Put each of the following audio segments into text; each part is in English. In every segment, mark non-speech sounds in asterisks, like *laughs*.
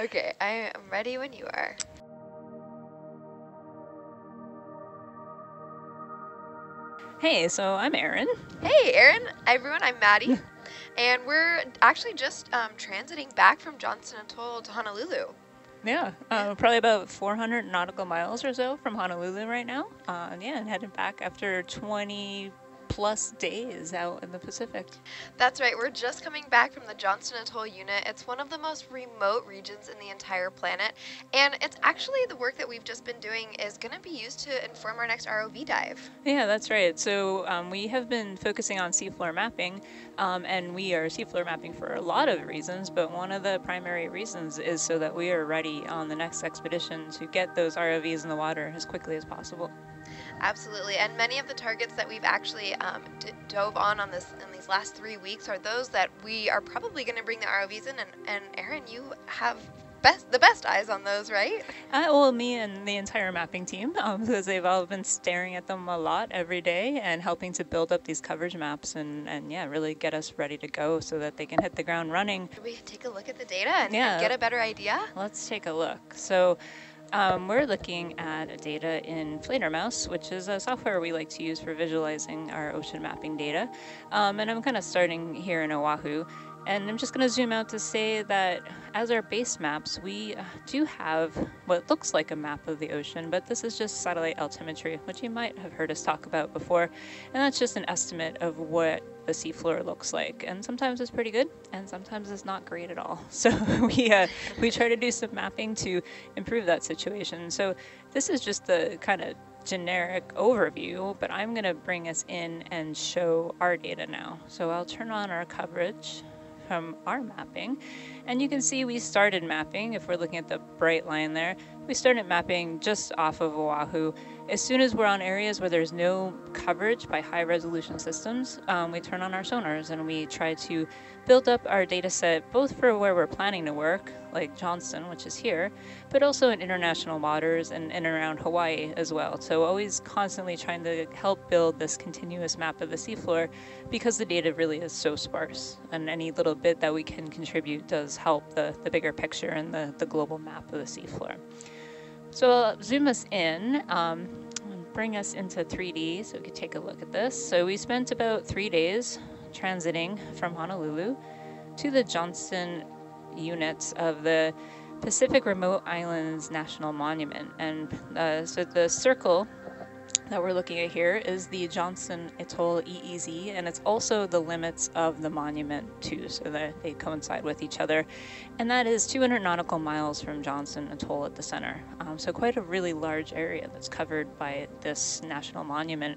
Okay, I am ready when you are. Hey, so I'm Erin. Hey, Erin. Everyone, I'm Maddie. and we're actually just um, transiting back from Johnston Atoll to Honolulu. Yeah, uh, probably about 400 nautical miles or so from Honolulu right now. Uh, yeah, and heading back after 20 plus days out in the Pacific. That's right. We're just coming back from the Johnston Atoll unit. It's one of the most remote regions in the entire planet. And it's actually the work that we've just been doing is going to be used to inform our next ROV dive. Yeah, that's right. So um, we have been focusing on seafloor mapping, um, and we are seafloor mapping for a lot of reasons, but one of the primary reasons is so that we are ready on the next expedition to get those ROVs in the water as quickly as possible. Absolutely, and many of the targets that we've actually um, dove on on this in these last three weeks are those that we are probably going to bring the ROVs in. And, and Erin, you have best the best eyes on those, right? Uh, well, me and the entire mapping team, um, *laughs* because they've all been staring at them a lot every day and helping to build up these coverage maps and, and yeah, really get us ready to go so that they can hit the ground running. Can we take a look at the data and, yeah. and get a better idea? Let's take a look. So. Um, we're looking at data in Fledermaus, which is a software we like to use for visualizing our ocean mapping data. Um, and I'm kind of starting here in Oahu. And I'm just going to zoom out to say that as our base maps, we uh, do have what looks like a map of the ocean, but this is just satellite altimetry, which you might have heard us talk about before. And that's just an estimate of what the seafloor looks like. And sometimes it's pretty good, and sometimes it's not great at all. *laughs* So we, uh, we try to do some mapping to improve that situation. So this is just the kind of generic overview, but I'm going to bring us in and show our data now. So I'll turn on our coverage from our mapping. And you can see we started mapping, if we're looking at the bright line there, we started mapping just off of Oahu. As soon as we're on areas where there's no coverage by high resolution systems, um, we turn on our sonars and we try to build up our data set both for where we're planning to work, like Johnston, which is here, but also in international waters and in and around Hawaii as well. So always constantly trying to help build this continuous map of the seafloor because the data really is so sparse and any little bit that we can contribute does help the, the bigger picture and the, the global map of the seafloor. So I'll zoom us in, um, bring us into 3D so we can take a look at this. So we spent about three days transiting from Honolulu to the Johnston units of the Pacific Remote Islands National Monument. And uh, so the circle that we're looking at here is the Johnston Atoll EEZ, and it's also the limits of the monument too, so that they coincide with each other. And that is 200 nautical miles from Johnston Atoll at the center. Um, so quite a really large area that's covered by this national monument.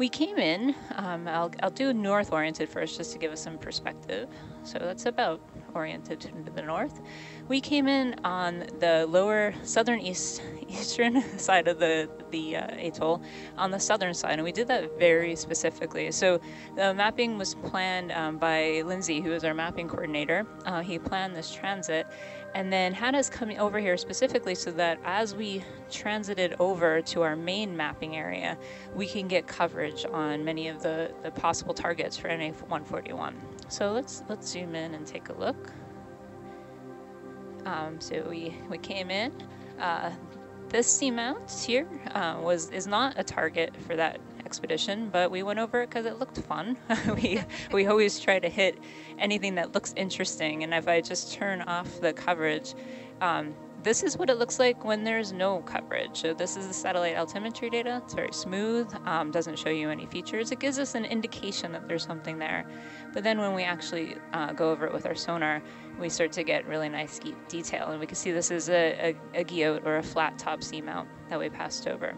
We came in, um, I'll, I'll do north oriented first just to give us some perspective. So that's about oriented to the north. We came in on the lower southern east *laughs* eastern *laughs* side of the, the uh, atoll on the southern side, and we did that very specifically. So the mapping was planned um, by Lindsay, who is our mapping coordinator. Uh, he planned this transit, and then us coming over here specifically so that as we transited over to our main mapping area, we can get coverage on many of the, the possible targets for NA-141. So let's let's zoom in and take a look. Um, so we, we came in. Uh, this seamount here uh, was is not a target for that expedition, but we went over it because it looked fun. *laughs* we *laughs* we always try to hit anything that looks interesting, and if I just turn off the coverage, um, this is what it looks like when there's no coverage. So this is the satellite altimetry data. It's very smooth, um, doesn't show you any features. It gives us an indication that there's something there. But then when we actually uh, go over it with our sonar, we start to get really nice detail. And we can see this is a, a, a guyot or a flat top seamount that we passed over.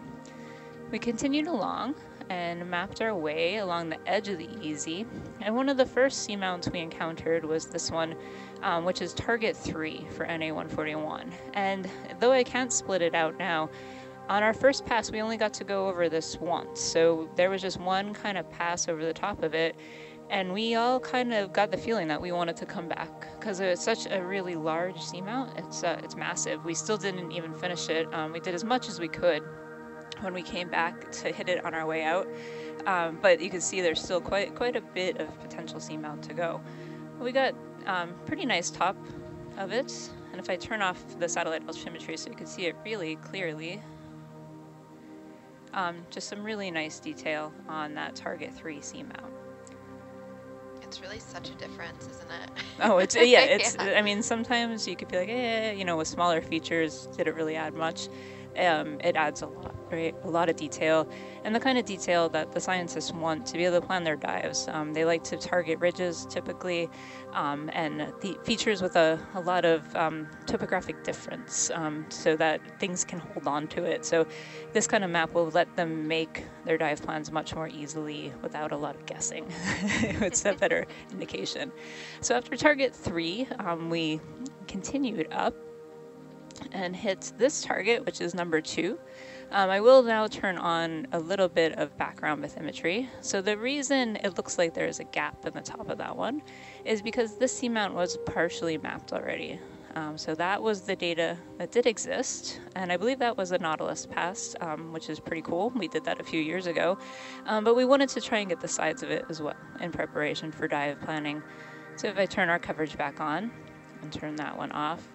We continued along and mapped our way along the edge of the EEZ. And one of the first seamounts we encountered was this one, um, which is target three for NA-141. And though I can't split it out now, on our first pass, we only got to go over this once. So there was just one kind of pass over the top of it. And we all kind of got the feeling that we wanted to come back because it's such a really large seamount. It's, uh, it's massive. We still didn't even finish it. Um, we did as much as we could when we came back to hit it on our way out. Um, but you can see there's still quite quite a bit of potential seamount to go. We got um, pretty nice top of it, And if I turn off the satellite altimetry so you can see it really clearly, um, just some really nice detail on that target 3 seamount. It's really such a difference, isn't it? Oh, it's yeah, *laughs* it's. yeah. I mean, sometimes you could be like, eh, you know, with smaller features, did it really add much? Um, it adds a lot right? A lot of detail, and the kind of detail that the scientists want to be able to plan their dives. Um, they like to target ridges typically, um, and the features with a, a lot of um, topographic difference um, so that things can hold on to it. So this kind of map will let them make their dive plans much more easily without a lot of guessing. *laughs* it's a better *laughs* indication. So after target three, um, we continued up and hit this target, which is number two. Um, I will now turn on a little bit of background bathymetry. So the reason it looks like there is a gap in the top of that one is because this seamount was partially mapped already. Um, so that was the data that did exist, and I believe that was a Nautilus pass, um, which is pretty cool. We did that a few years ago, um, but we wanted to try and get the sides of it as well in preparation for dive planning. So if I turn our coverage back on and turn that one off,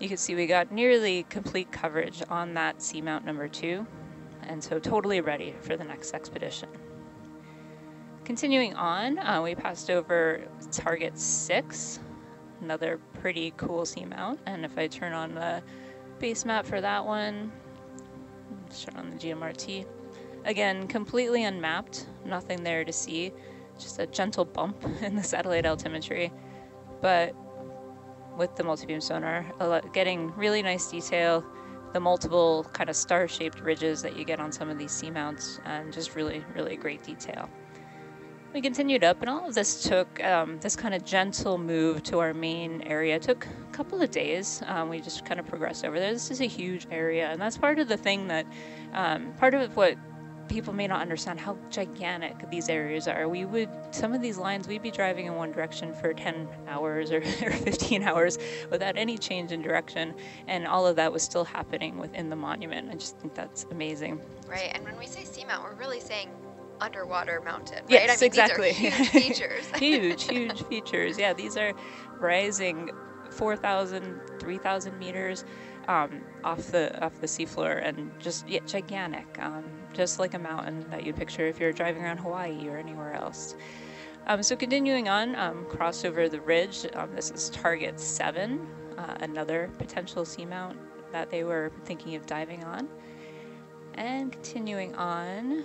you can see we got nearly complete coverage on that seamount number two, and so totally ready for the next expedition. Continuing on, uh, we passed over target six, another pretty cool seamount. And if I turn on the base map for that one, turn on the GMRT. Again, completely unmapped, nothing there to see, just a gentle bump *laughs* in the satellite altimetry. But with the multi-beam sonar, getting really nice detail, the multiple kind of star-shaped ridges that you get on some of these seamounts, and just really, really great detail. We continued up, and all of this took um, this kind of gentle move to our main area. Took a couple of days. Um, we just kind of progressed over there. This is a huge area, and that's part of the thing that, um, part of what people may not understand how gigantic these areas are. We would, some of these lines, we'd be driving in one direction for 10 hours or, *laughs* or 15 hours without any change in direction. And all of that was still happening within the monument. I just think that's amazing. Right. And when we say seamount, we're really saying underwater mountain, right? Yes, I mean, exactly. huge *laughs* features. *laughs* huge, huge features. Yeah, these are rising 4,000, 3,000 meters um, off the off the seafloor and just yeah, gigantic, um, just like a mountain that you picture if you're driving around Hawaii or anywhere else. Um, so continuing on, um, cross over the ridge. Um, this is target seven, uh, another potential seamount that they were thinking of diving on. And continuing on,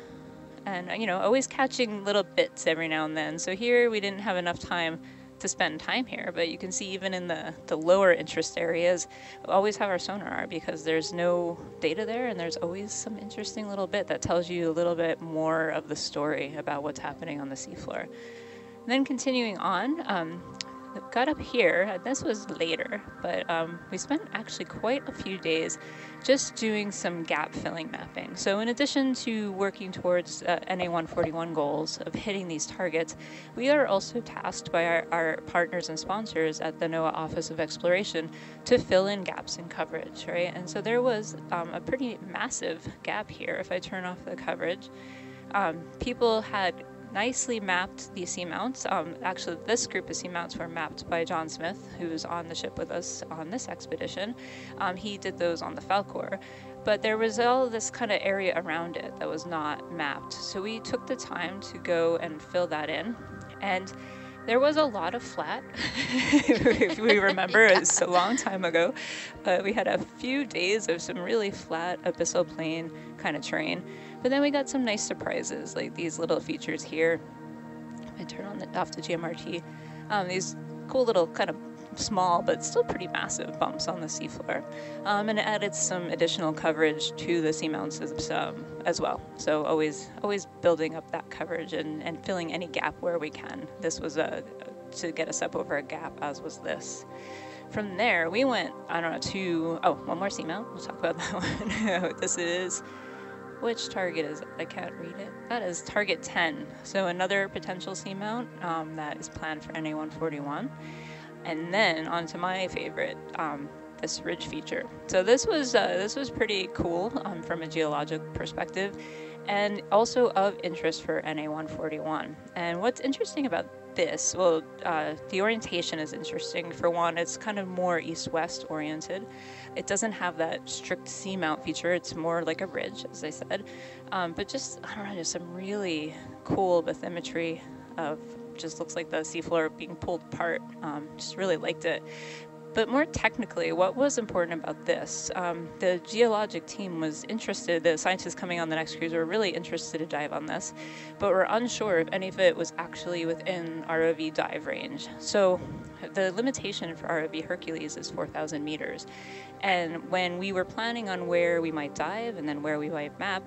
and you know, always catching little bits every now and then. So here we didn't have enough time to spend time here, but you can see even in the, the lower interest areas, we always have our sonar because there's no data there and there's always some interesting little bit that tells you a little bit more of the story about what's happening on the seafloor. And then continuing on, um, got up here, and this was later, but um, we spent actually quite a few days just doing some gap filling mapping. So in addition to working towards uh, NA141 goals of hitting these targets, we are also tasked by our, our partners and sponsors at the NOAA Office of Exploration to fill in gaps in coverage, right? And so there was um, a pretty massive gap here. If I turn off the coverage, um, people had nicely mapped these seamounts. Um, actually, this group of seamounts were mapped by John Smith, who's on the ship with us on this expedition. Um, he did those on the Falkor. But there was all this kind of area around it that was not mapped. So we took the time to go and fill that in. And there was a lot of flat, *laughs* if we *laughs* remember, yeah. it's a long time ago. But we had a few days of some really flat abyssal plain kind of terrain. But then we got some nice surprises, like these little features here. I turn on the, off the GMRT. Um, these cool little kind of small but still pretty massive bumps on the seafloor. Um, and it added some additional coverage to the seamounts as, um, as well. So always always building up that coverage and, and filling any gap where we can. This was a, to get us up over a gap, as was this. From there, we went, I don't know, to, oh, one more seamount. We'll talk about *laughs* that one. *laughs* this is which target is it? I can't read it. That is target 10. So another potential seamount um, that is planned for NA141. And then onto my favorite, um, this ridge feature. So this was uh, this was pretty cool um, from a geologic perspective, and also of interest for NA141. And what's interesting about this? Well, uh, the orientation is interesting. For one, it's kind of more east-west oriented. It doesn't have that strict seamount feature. It's more like a ridge, as I said. Um, but just, I don't know, just some really cool bathymetry of just looks like the seafloor being pulled apart. Um, just really liked it. But more technically, what was important about this? Um, the geologic team was interested, the scientists coming on the next cruise were really interested to dive on this, but were unsure if any of it was actually within ROV dive range. So the limitation for ROV Hercules is 4,000 meters. And when we were planning on where we might dive and then where we might map,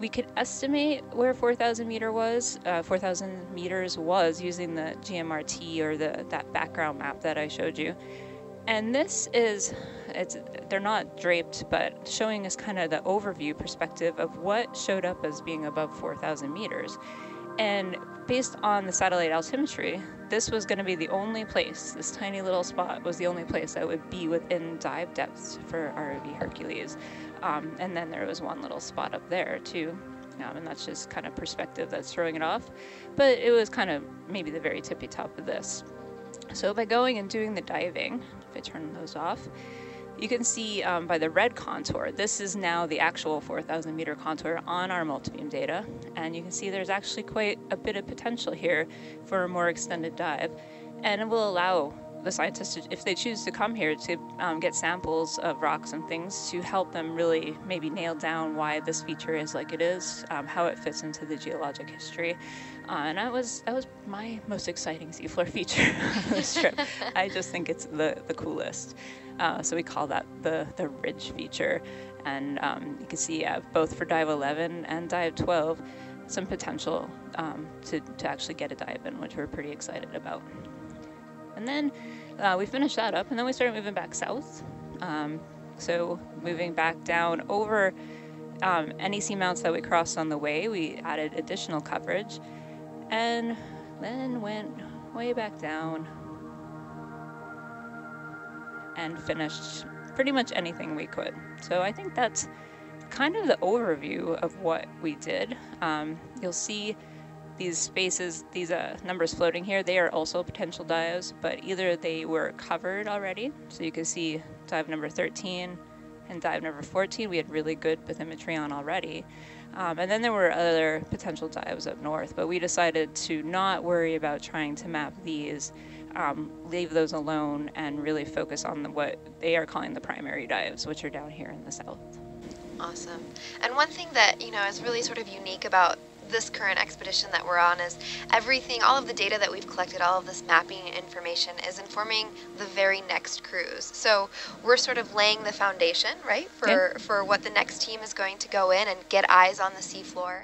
we could estimate where 4,000 meter was, uh, 4,000 meters was using the GMRT or the that background map that I showed you. And this is, it's they're not draped, but showing us kind of the overview perspective of what showed up as being above 4,000 meters. And based on the satellite altimetry, this was going to be the only place, this tiny little spot was the only place that would be within dive depths for ROV Hercules. Um, and then there was one little spot up there too. Um, and that's just kind of perspective that's throwing it off. But it was kind of maybe the very tippy top of this. So by going and doing the diving, if I turn those off, you can see um, by the red contour, this is now the actual 4,000 meter contour on our multibeam data. And you can see there's actually quite a bit of potential here for a more extended dive. And it will allow the scientists, if they choose to come here, to um, get samples of rocks and things to help them really maybe nail down why this feature is like it is, um, how it fits into the geologic history. Uh, and that was that was my most exciting *laughs* seafloor feature on this trip. *laughs* I just think it's the, the coolest. Uh, so we call that the, the ridge feature. And um, you can see uh, both for dive 11 and dive 12, some potential um, to, to actually get a dive in, which we're pretty excited about. And then uh, we finished that up, and then we started moving back south. Um, so moving back down over um, any seamounts that we crossed on the way, we added additional coverage, and then went way back down and finished pretty much anything we could. So I think that's kind of the overview of what we did. Um, you'll see these spaces, these uh, numbers floating here, they are also potential dives, but either they were covered already, so you can see dive number 13 and dive number 14, we had really good bathymetry on already. Um, and then there were other potential dives up north, but we decided to not worry about trying to map these, um, leave those alone, and really focus on the, what they are calling the primary dives, which are down here in the south. Awesome. And one thing that, you know, is really sort of unique about this current expedition that we're on is everything, all of the data that we've collected, all of this mapping information is informing the very next cruise. So we're sort of laying the foundation, right, for, for what the next team is going to go in and get eyes on the seafloor.